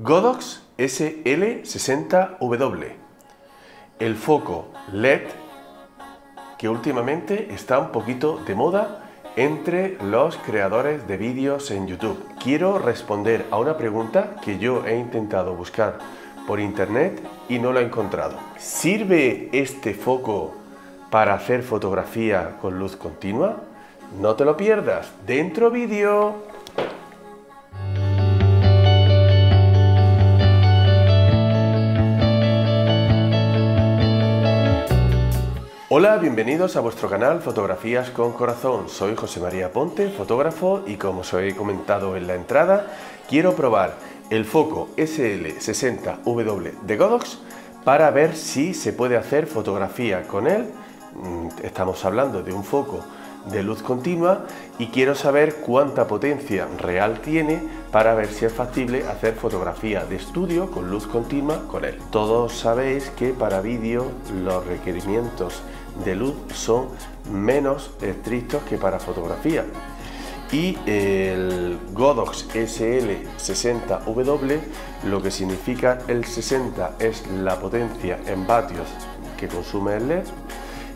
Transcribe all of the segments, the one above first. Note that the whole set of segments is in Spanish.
Godox SL60W, el foco LED que últimamente está un poquito de moda entre los creadores de vídeos en YouTube. Quiero responder a una pregunta que yo he intentado buscar por internet y no la he encontrado. ¿Sirve este foco para hacer fotografía con luz continua? No te lo pierdas, dentro vídeo. Hola, bienvenidos a vuestro canal Fotografías con Corazón. Soy José María Ponte, fotógrafo y como os he comentado en la entrada, quiero probar el foco SL60W de Godox para ver si se puede hacer fotografía con él. Mm, estamos hablando de un foco de luz continua y quiero saber cuánta potencia real tiene para ver si es factible hacer fotografía de estudio con luz continua con él. Todos sabéis que para vídeo los requerimientos de luz son menos estrictos que para fotografía y el Godox SL60W lo que significa el 60 es la potencia en vatios que consume el LED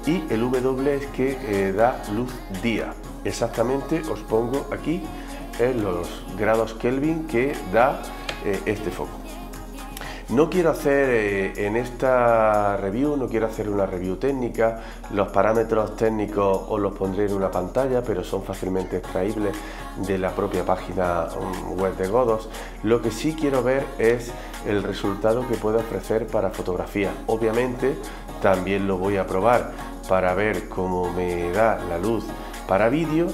y el W es que eh, da luz día. Exactamente os pongo aquí en los grados Kelvin que da eh, este foco. No quiero hacer eh, en esta review, no quiero hacer una review técnica, los parámetros técnicos os los pondré en una pantalla, pero son fácilmente extraíbles de la propia página um, web de Godos. Lo que sí quiero ver es el resultado que puede ofrecer para fotografía. Obviamente también lo voy a probar para ver cómo me da la luz para vídeo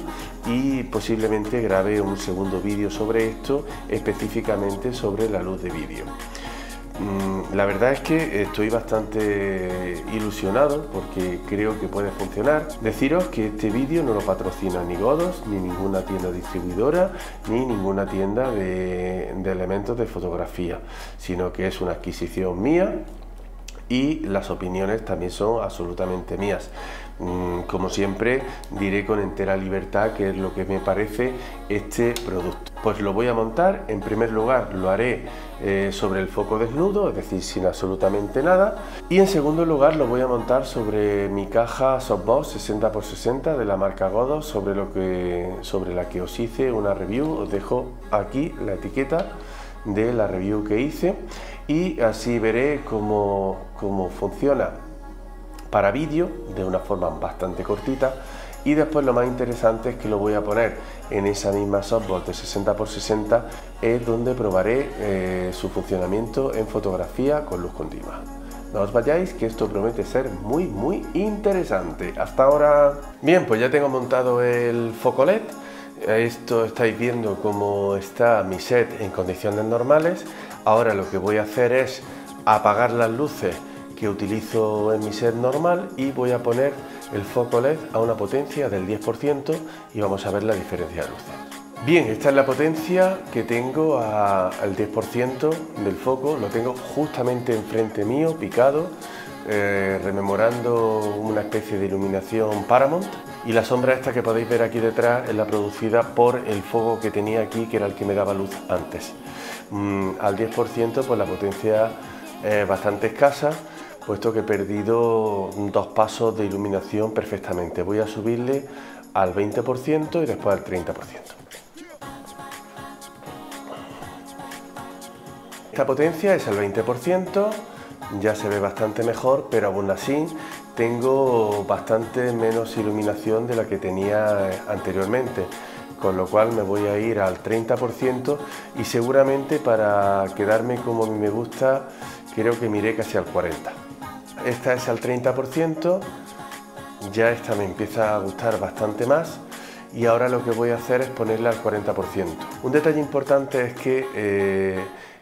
y posiblemente grabe un segundo vídeo sobre esto, específicamente sobre la luz de vídeo. Mm, la verdad es que estoy bastante ilusionado porque creo que puede funcionar. Deciros que este vídeo no lo patrocina ni Godos, ni ninguna tienda distribuidora, ni ninguna tienda de, de elementos de fotografía, sino que es una adquisición mía y las opiniones también son absolutamente mías. Mm, como siempre, diré con entera libertad qué es lo que me parece este producto. Pues lo voy a montar, en primer lugar lo haré eh, sobre el foco desnudo, es decir, sin absolutamente nada. Y en segundo lugar lo voy a montar sobre mi caja Softbox 60x60 de la marca Godo, sobre, lo que, sobre la que os hice una review. Os dejo aquí la etiqueta de la review que hice y así veré cómo, cómo funciona para vídeo de una forma bastante cortita y después lo más interesante es que lo voy a poner en esa misma softbox de 60x60 es donde probaré eh, su funcionamiento en fotografía con luz continua. No os vayáis que esto promete ser muy muy interesante. Hasta ahora... Bien, pues ya tengo montado el foco LED. Esto estáis viendo cómo está mi set en condiciones normales. Ahora lo que voy a hacer es apagar las luces que utilizo en mi set normal y voy a poner el foco LED a una potencia del 10% y vamos a ver la diferencia de luces. Bien, esta es la potencia que tengo al 10% del foco, lo tengo justamente enfrente mío, picado, eh, rememorando una especie de iluminación Paramount y la sombra esta que podéis ver aquí detrás es la producida por el foco que tenía aquí que era el que me daba luz antes. Mm, al 10% pues la potencia es bastante escasa puesto que he perdido dos pasos de iluminación perfectamente. Voy a subirle al 20% y después al 30%. Esta potencia es el 20%, ya se ve bastante mejor, pero aún así tengo bastante menos iluminación de la que tenía anteriormente, con lo cual me voy a ir al 30% y seguramente para quedarme como me gusta, creo que miré casi al 40% esta es al 30%, ya esta me empieza a gustar bastante más y ahora lo que voy a hacer es ponerla al 40%. Un detalle importante es que eh,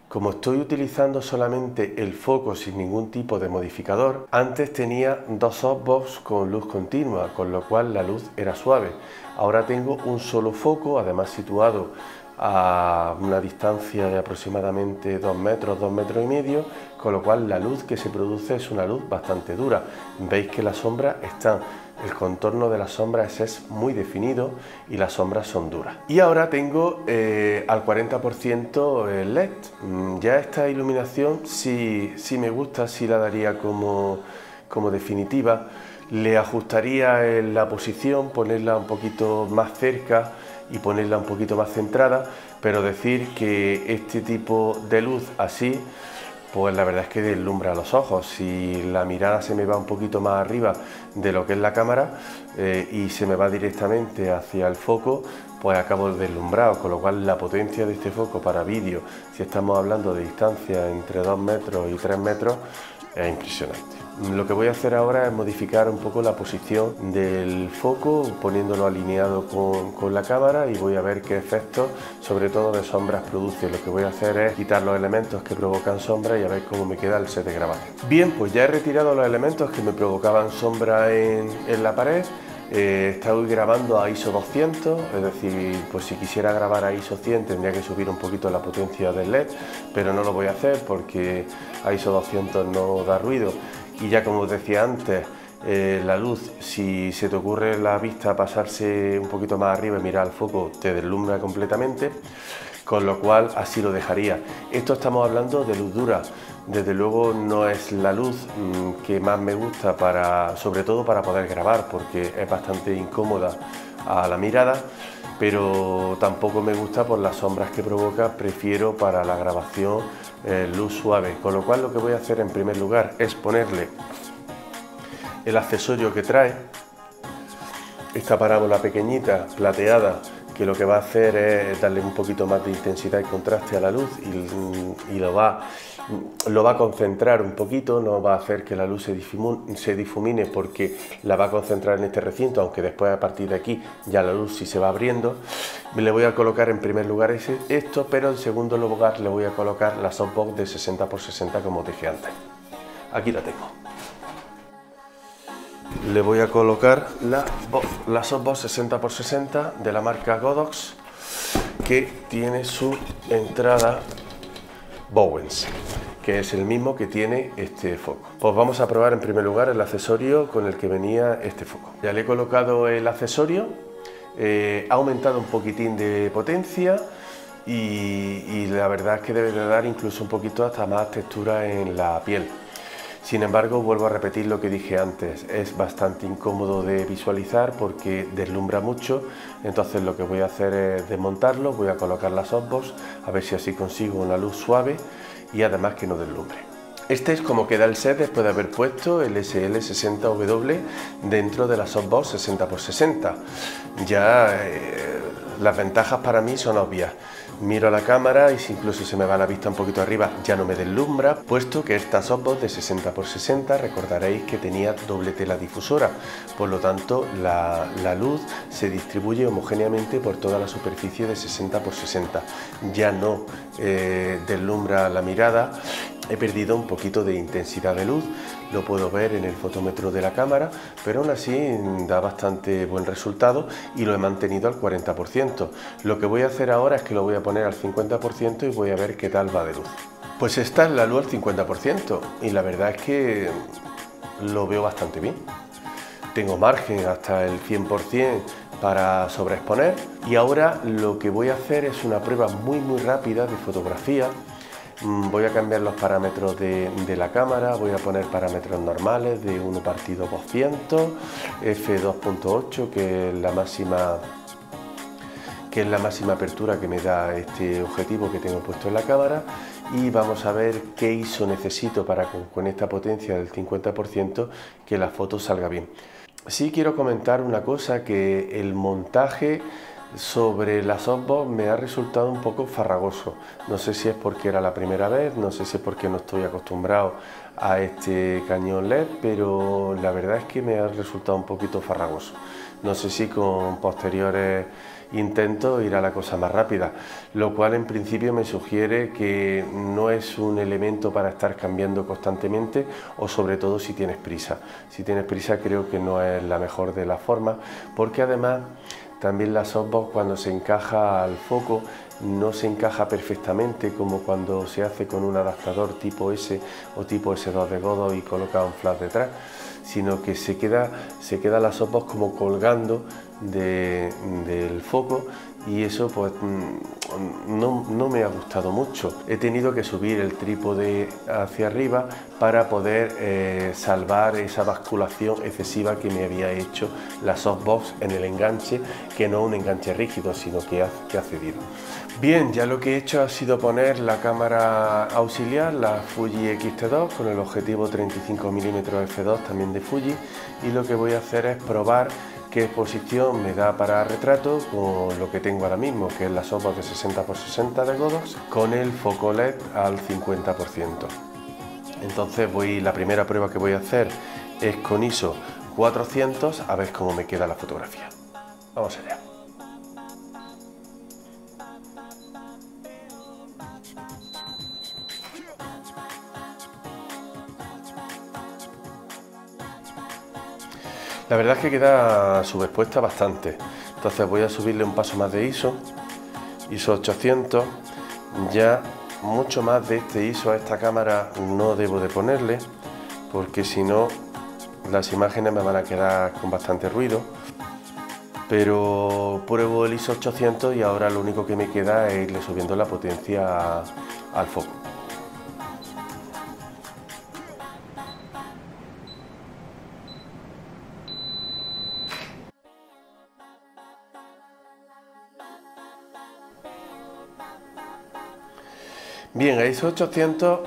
como estoy utilizando solamente el foco sin ningún tipo de modificador, antes tenía dos softbox con luz continua, con lo cual la luz era suave. Ahora tengo un solo foco, además situado a una distancia de aproximadamente 2 metros, 2 metros y medio, con lo cual la luz que se produce es una luz bastante dura. Veis que las sombras están el contorno de las sombras es muy definido y las sombras son duras. Y ahora tengo eh, al 40% el LED. Mm, ya esta iluminación sí me gusta, sí la daría como, como definitiva. Le ajustaría la posición, ponerla un poquito más cerca y ponerla un poquito más centrada, pero decir que este tipo de luz así pues la verdad es que deslumbra los ojos. Si la mirada se me va un poquito más arriba de lo que es la cámara eh, y se me va directamente hacia el foco, pues acabo deslumbrado, con lo cual la potencia de este foco para vídeo, si estamos hablando de distancia entre 2 metros y 3 metros, es impresionante. Lo que voy a hacer ahora es modificar un poco la posición del foco, poniéndolo alineado con, la cámara y voy a ver qué efectos, sobre todo de sombras, produce. Lo que voy a hacer es quitar los elementos que provocan sombra y a ver cómo me queda el set de grabación. Bien, pues ya he retirado los elementos que me provocaban sombra en, en la pared eh, estoy grabando a ISO 200, es decir, pues si quisiera grabar a ISO 100 tendría que subir un poquito la potencia del LED, pero no lo voy a hacer porque a ISO 200 no da ruido. Y ya como os decía antes, eh, la luz, si se te ocurre la vista pasarse un poquito más arriba y mirar al foco, te deslumbra completamente, con lo cual así lo dejaría. Esto estamos hablando de luz dura. Desde luego no es la luz mm, que más me gusta para, sobre todo para poder grabar, porque es bastante incómoda a la mirada, pero tampoco me gusta por las sombras que provoca, prefiero para la grabación eh, luz suave, con lo cual lo que voy a hacer en primer lugar es ponerle el accesorio que trae, esta parábola pequeñita, plateada, que lo que va a hacer es darle un poquito más de intensidad y contraste a la luz y, y lo va lo va a concentrar un poquito, no va a hacer que la luz se, difumine porque la va a concentrar en este recinto, aunque después a partir de aquí ya la luz sí se va abriendo. Le voy a colocar en primer lugar esto, pero en segundo lugar le voy a colocar la softbox de 60 x 60 como dije antes. Aquí la tengo. Le voy a colocar la, la softbox 60 x 60 de la marca Godox que tiene su entrada Bowens, que es el mismo que tiene este foco. Pues vamos a probar en primer lugar el accesorio con el que venía este foco. Ya le he colocado el accesorio, eh, ha aumentado un poquitín de potencia y, y la verdad es que debe de dar incluso un poquito hasta más textura en la piel. Sin embargo, vuelvo a repetir lo que dije antes, es bastante incómodo de visualizar porque deslumbra mucho, entonces lo que voy a hacer es desmontarlo, voy a colocar las softbox, a ver si así consigo una luz suave y además que no deslumbre. Este es como queda el set después de haber puesto el SL60W dentro de la softbox 60x60. Ya eh, las ventajas para mí son obvias miro a la cámara y si incluso se me va la vista un poquito arriba ya no me deslumbra, puesto que esta softbox de 60 x 60 recordaréis que tenía doble tela difusora, por lo tanto la, luz se distribuye homogéneamente por toda la superficie de 60 x 60, ya no eh, deslumbra la mirada He perdido un poquito de intensidad de luz, lo puedo ver en el fotómetro de la cámara, pero aún así da bastante buen resultado y lo he mantenido al 40%. Lo que voy a hacer ahora es que lo voy a poner al 50% y voy a ver qué tal va de luz. Pues está la luz al 50% y la verdad es que lo veo bastante bien. Tengo margen hasta el 100% para sobreexponer y ahora lo que voy a hacer es una prueba muy muy rápida de fotografía Mm, voy a cambiar los parámetros de, la cámara, voy a poner parámetros normales de 1 partido 200, f2.8 que es la máxima que es la máxima apertura que me da este objetivo que tengo puesto en la cámara y vamos a ver qué ISO necesito para con esta potencia del 50% que la foto salga bien. Sí quiero comentar una cosa que el montaje sobre la softbox me ha resultado un poco farragoso. No sé si es porque era la primera vez, no sé si es porque no estoy acostumbrado a este cañón LED, pero la verdad es que me ha resultado un poquito farragoso. No sé si con posteriores intentos irá la cosa más rápida, lo cual en principio me sugiere que no es un elemento para estar cambiando constantemente o sobre todo si tienes prisa. Si tienes prisa creo que no es la mejor de las formas porque además también la softbox cuando se encaja al foco no se encaja perfectamente como cuando se hace con un adaptador tipo S o tipo S2 de Godo y coloca un flash detrás, sino que se queda, se queda la softbox como colgando del foco y eso pues mm, no, me ha gustado mucho. He tenido que subir el trípode hacia arriba para poder eh, salvar esa basculación excesiva que me había hecho la softbox en el enganche, que no un enganche rígido, sino que ha, que ha cedido. Bien, ya lo que he hecho ha sido poner la cámara auxiliar, la Fuji X-T2 con el objetivo 35 mm f2 también de Fuji y lo que voy a hacer es probar qué exposición me da para retrato con lo que tengo ahora mismo, que es la sopa de 60x60 de Godox, con el foco LED al 50%. Entonces voy, la primera prueba que voy a hacer es con ISO 400 a ver cómo me queda la fotografía. Vamos allá. La verdad es que queda subexpuesta bastante. Entonces voy a subirle un paso más de ISO, ISO 800. Ya mucho más de este ISO a esta cámara no debo de ponerle, porque si no las imágenes me van a quedar con bastante ruido. Pero pruebo el ISO 800 y ahora lo único que me queda es irle subiendo la potencia al foco. Bien, a ISO 800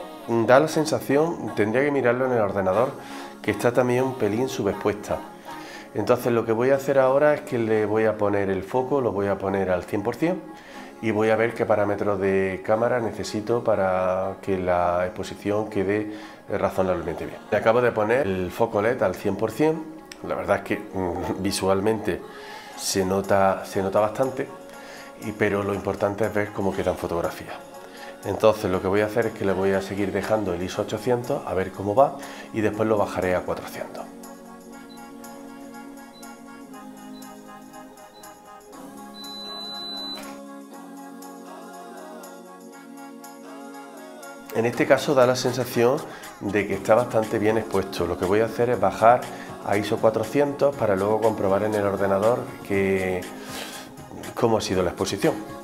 da la sensación, tendría que mirarlo en el ordenador, que está también un pelín subexpuesta. Entonces lo que voy a hacer ahora es que le voy a poner el foco, lo voy a poner al 100% y voy a ver qué parámetros de cámara necesito para que la exposición quede razonablemente bien. Le acabo de poner el foco LED al 100%, la verdad es que mm, visualmente se nota, se nota bastante, pero lo importante es ver cómo quedan fotografías. Entonces lo que voy a hacer es que le voy a seguir dejando el ISO 800 a ver cómo va y después lo bajaré a 400. En este caso da la sensación de que está bastante bien expuesto. Lo que voy a hacer es bajar a ISO 400 para luego comprobar en el ordenador que, cómo ha sido la exposición.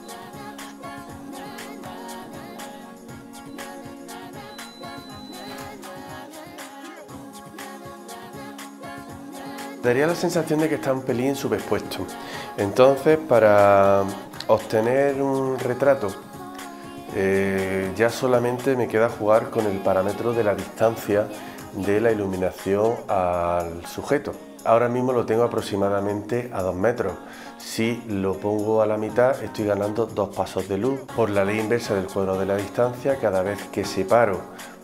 Daría la sensación de que está un pelín subexpuesto. Entonces, para obtener un retrato, eh, ya solamente me queda jugar con el parámetro de la distancia de la iluminación al sujeto. Ahora mismo lo tengo aproximadamente a 2 metros. Si lo pongo a la mitad, estoy ganando dos pasos de luz. Por la ley inversa del cuadro de la distancia, cada vez que separo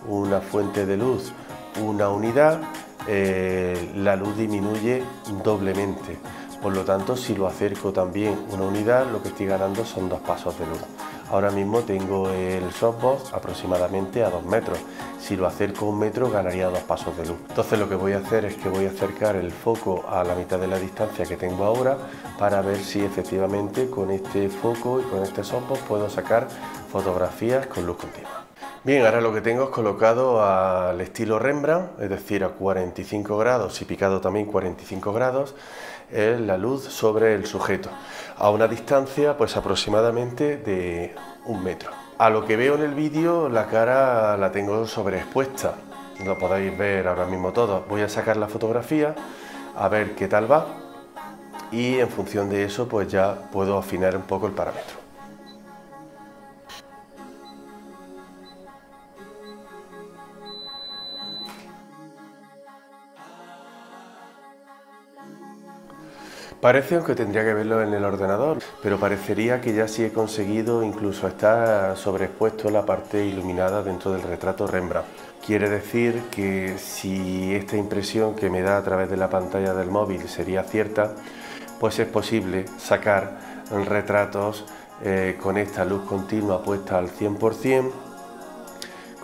una fuente de luz una unidad, eh, la luz disminuye doblemente. Por lo tanto, si lo acerco también una unidad, lo que estoy ganando son dos pasos de luz. Ahora mismo tengo el softbox aproximadamente a dos metros. Si lo acerco un metro, ganaría dos pasos de luz. Entonces lo que voy a hacer es que voy a acercar el foco a la mitad de la distancia que tengo ahora para ver si efectivamente con este foco y con este softbox puedo sacar fotografías con luz continua. Bien, ahora lo que tengo es colocado al estilo Rembrandt, es decir, a 45 grados y picado también 45 grados, es la luz sobre el sujeto, a una distancia pues aproximadamente de un metro. A lo que veo en el vídeo, la cara la tengo sobreexpuesta, lo podéis ver ahora mismo todo. Voy a sacar la fotografía, a ver qué tal va y en función de eso pues ya puedo afinar un poco el parámetro. Parece, aunque tendría que verlo en el ordenador, pero parecería que ya sí he conseguido incluso estar sobreexpuesto la parte iluminada dentro del retrato Rembrandt. Quiere decir que si esta impresión que me da a través de la pantalla del móvil sería cierta, pues es posible sacar retratos eh, con esta luz continua puesta al 100%,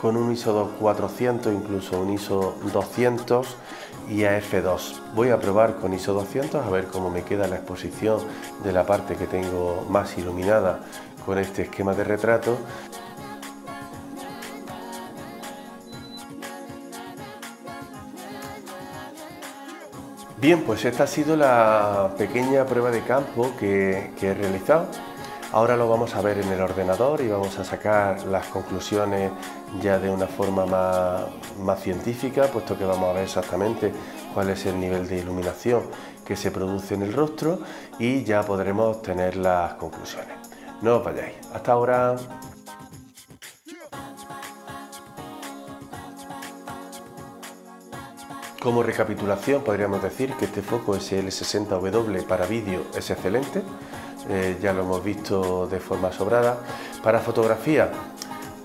con un ISO 400, incluso un ISO 200 y a F2. Voy a probar con ISO 200 a ver cómo me queda la exposición de la parte que tengo más iluminada con este esquema de retrato Bien, pues esta ha sido la pequeña prueba de campo que, he realizado. Ahora lo vamos a ver en el ordenador y vamos a sacar las conclusiones ya de una forma más, más, científica, puesto que vamos a ver exactamente cuál es el nivel de iluminación que se produce en el rostro y ya podremos tener las conclusiones. No os vayáis. Hasta ahora. Como recapitulación podríamos decir que este foco SL60W para vídeo es excelente, eh, ya lo hemos visto de forma sobrada. Para fotografía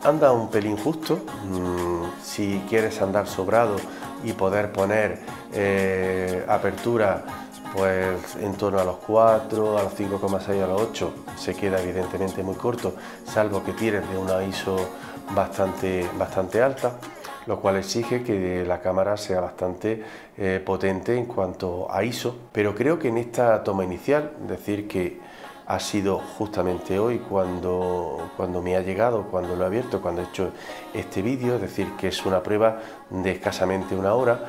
anda un pelín justo, mm, si quieres andar sobrado y poder poner eh, apertura pues en torno a los 4, a los 5,6, a los 8 se queda evidentemente muy corto, salvo que tires de una ISO bastante, bastante alta lo cual exige que la cámara sea bastante eh, potente en cuanto a ISO. Pero creo que en esta toma inicial, decir que ha sido justamente hoy cuando, cuando me ha llegado, cuando lo he abierto, cuando he hecho este vídeo, es decir, que es una prueba de escasamente una hora,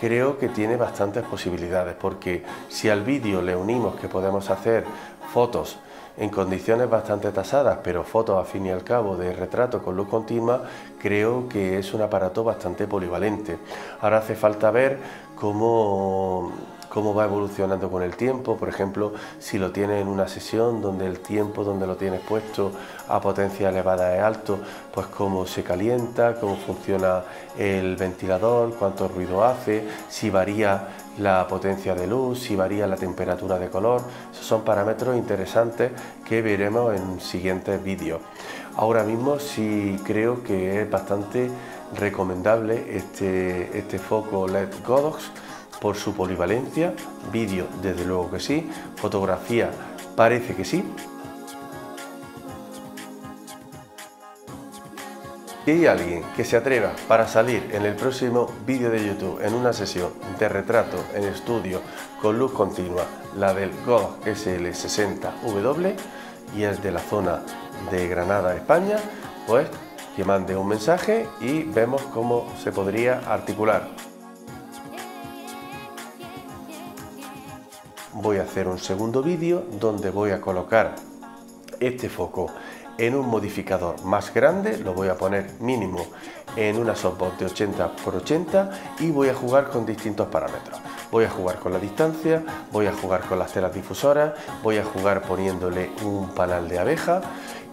creo que tiene bastantes posibilidades, porque si al vídeo le unimos que podemos hacer fotos en condiciones bastante tasadas, pero fotos a fin y al cabo de retrato con luz continua, creo que es un aparato bastante polivalente. Ahora hace falta ver cómo cómo va evolucionando con el tiempo, por ejemplo, si lo tienes en una sesión donde el tiempo donde lo tienes puesto a potencia elevada es alto, pues cómo se calienta, cómo funciona el ventilador, cuánto ruido hace, si varía la potencia de luz, si varía la temperatura de color. Esos son parámetros interesantes que veremos en siguientes vídeos. Ahora mismo sí creo que es bastante recomendable este, este foco LED Godox por su polivalencia, vídeo desde luego que sí, fotografía parece que sí. Si hay alguien que se atreva para salir en el próximo vídeo de YouTube en una sesión de retrato en estudio con luz continua, la del GOG SL60W y es de la zona de Granada, España, pues que mande un mensaje y vemos cómo se podría articular. Voy a hacer un segundo vídeo donde voy a colocar este foco en un modificador más grande, lo voy a poner mínimo en una softbox de 80 x 80 y voy a jugar con distintos parámetros. Voy a jugar con la distancia, voy a jugar con las telas difusoras, voy a jugar poniéndole un panal de abeja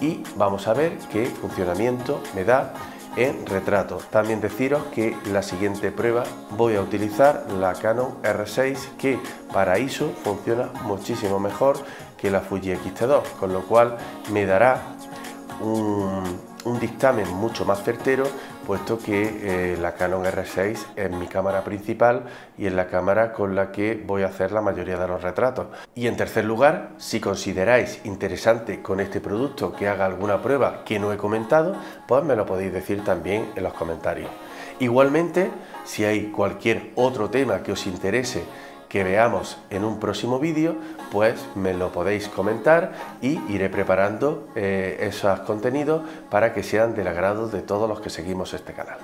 y vamos a ver qué funcionamiento me da en retrato. También deciros que la siguiente prueba voy a utilizar la Canon R6 que para ISO funciona muchísimo mejor que la Fuji X-T2, con lo cual me dará un, un dictamen mucho más certero, puesto que eh, la Canon R6 es mi cámara principal y es la cámara con la que voy a hacer la mayoría de los retratos. Y en tercer lugar, si consideráis interesante con este producto que haga alguna prueba que no he comentado, pues me lo podéis decir también en los comentarios. Igualmente, si hay cualquier otro tema que os interese que veamos en un próximo vídeo, pues me lo podéis comentar y iré preparando eh, esos contenidos para que sean del agrado de todos los que seguimos este canal.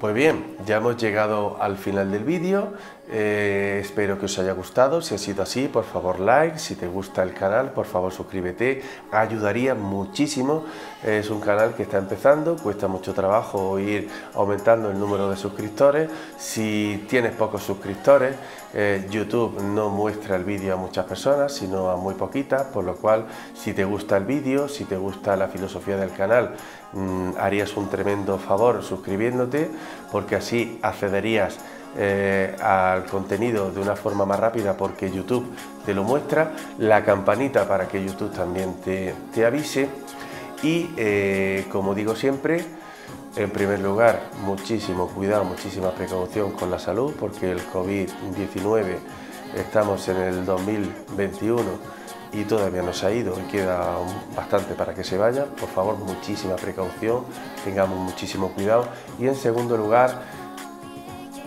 Pues bien, ya hemos llegado al final del vídeo, eh, espero que os haya gustado, si ha sido así, por favor like, si te gusta el canal, por favor suscríbete, ayudaría muchísimo, es un canal que está empezando, cuesta mucho trabajo ir aumentando el número de suscriptores, si tienes pocos suscriptores, eh, YouTube no muestra el vídeo a muchas personas, sino a muy poquitas, por lo cual si te gusta el vídeo, si te gusta la filosofía del canal, mm, harías un tremendo favor suscribiéndote, porque así accederías eh, al contenido de una forma más rápida porque YouTube te lo muestra, la campanita para que YouTube también te, avise y eh, como digo siempre, en primer lugar, muchísimo cuidado, muchísima precaución con la salud porque el COVID-19 estamos en el 2021 y todavía no se ha ido y queda bastante para que se vaya. Por favor, muchísima precaución, tengamos muchísimo cuidado. Y en segundo lugar,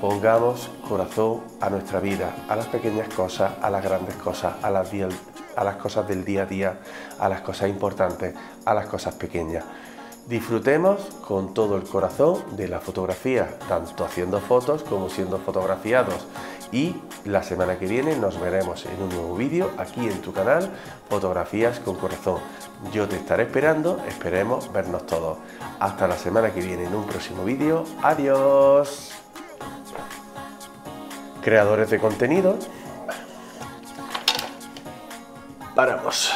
pongamos corazón a nuestra vida, a las pequeñas cosas, a las grandes cosas, a las, cosas del día a día, a las cosas importantes, a las cosas pequeñas. Disfrutemos con todo el corazón de la fotografía, tanto haciendo fotos como siendo fotografiados. Y la semana que viene nos veremos en un nuevo vídeo aquí en tu canal, Fotografías con Corazón. Yo te estaré esperando, esperemos vernos todos. Hasta la semana que viene en un próximo vídeo. Adiós. Creadores de contenido. Paramos.